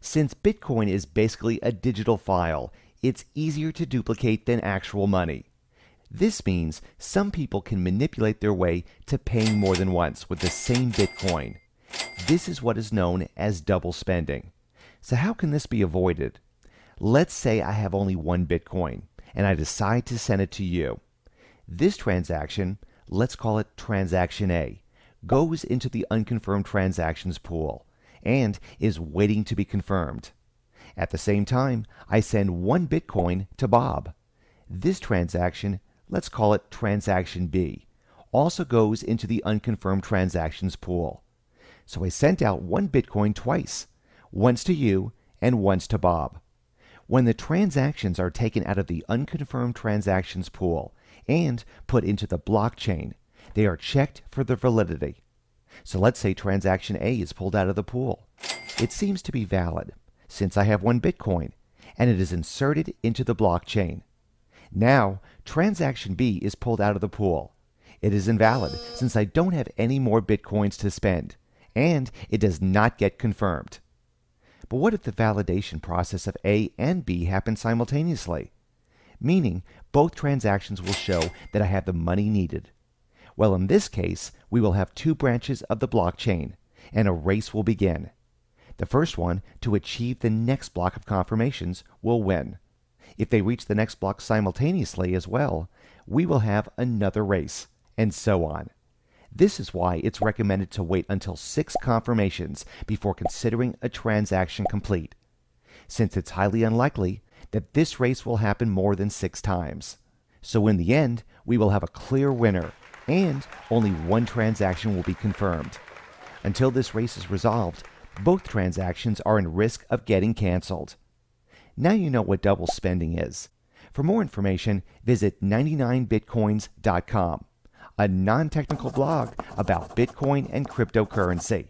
Since Bitcoin is basically a digital file, it's easier to duplicate than actual money. This means some people can manipulate their way to paying more than once with the same Bitcoin. This is what is known as double spending. So, how can this be avoided? Let's say I have only one Bitcoin and I decide to send it to you. This transaction, let's call it transaction A, goes into the unconfirmed transactions pool and is waiting to be confirmed. At the same time, I send one Bitcoin to Bob. This transaction, let's call it transaction B, also goes into the unconfirmed transactions pool. So I sent out one Bitcoin twice, once to you and once to Bob. When the transactions are taken out of the unconfirmed transactions pool and put into the blockchain, they are checked for their validity. So let's say transaction A is pulled out of the pool. It seems to be valid since I have one Bitcoin and it is inserted into the blockchain. Now, transaction B is pulled out of the pool. It is invalid since I don't have any more Bitcoins to spend and it does not get confirmed. But what if the validation process of A and B happens simultaneously? Meaning, both transactions will show that I have the money needed. Well, in this case, we will have two branches of the blockchain, and a race will begin. The first one to achieve the next block of confirmations will win. If they reach the next block simultaneously as well, we will have another race, and so on. This is why it's recommended to wait until six confirmations before considering a transaction complete, since it's highly unlikely that this race will happen more than six times. So, in the end, we will have a clear winner, and only one transaction will be confirmed. Until this race is resolved, both transactions are in risk of getting canceled. Now you know what double spending is. For more information, visit 99bitcoins.com a non technical blog about Bitcoin and cryptocurrency.